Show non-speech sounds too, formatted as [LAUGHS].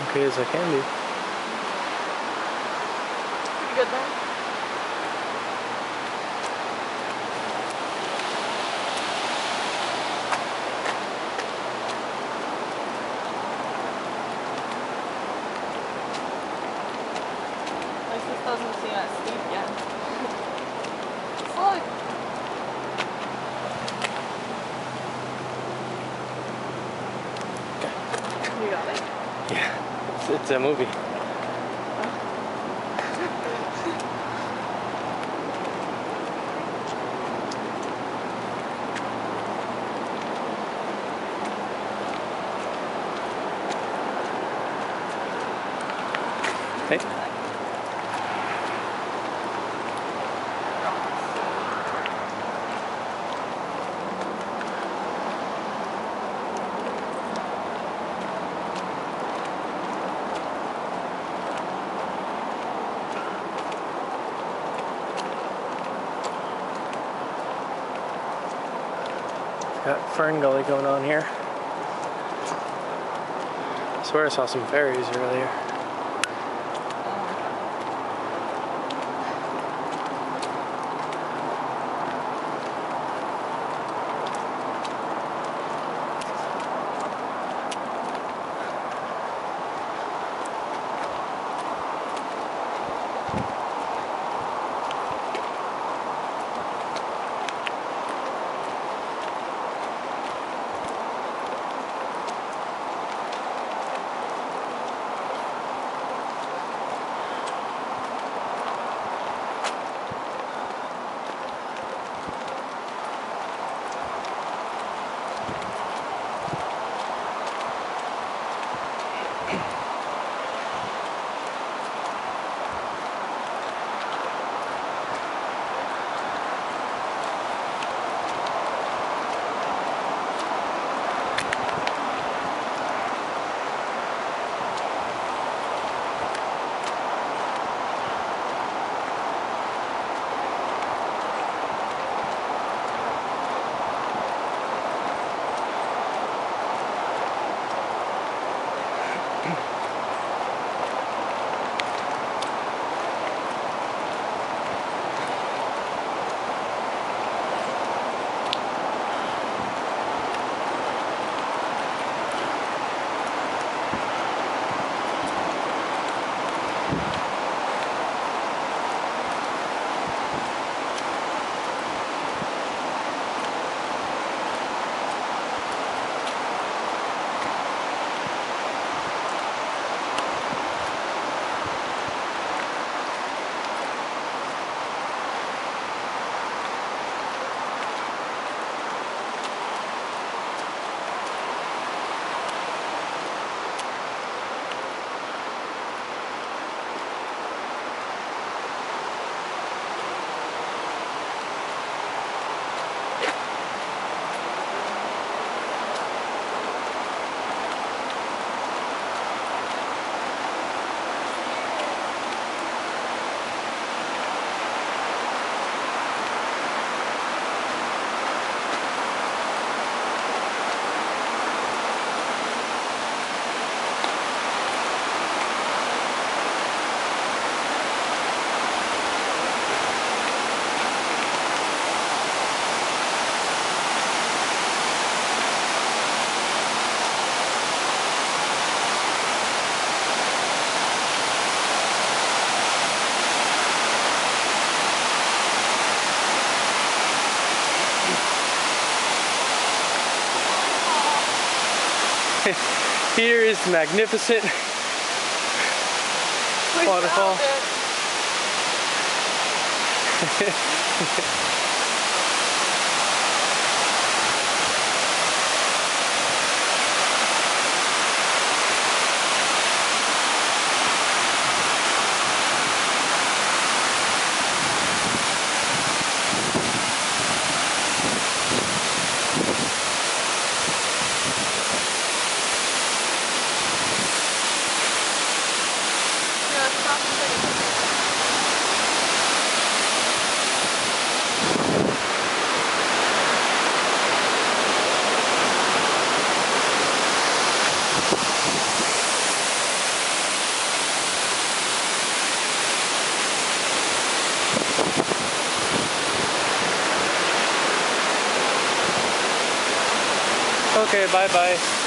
Okay as I can be. Pretty good then. At least this doesn't seem as steep yet. [LAUGHS] Slow. You got it. Yeah, it's, it's a movie. Hey. Got Fern Gully going on here. I swear I saw some fairies earlier. [LAUGHS] Here is the magnificent We Waterfall. [LAUGHS] Okay, bye bye.